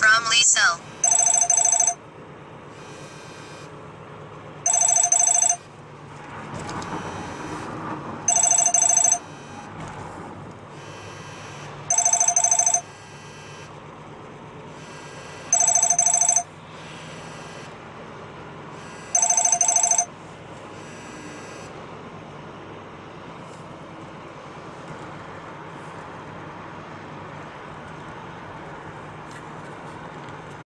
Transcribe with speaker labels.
Speaker 1: from Lisa.